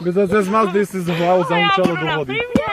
Bez SMS-a this is wow, zauczone it.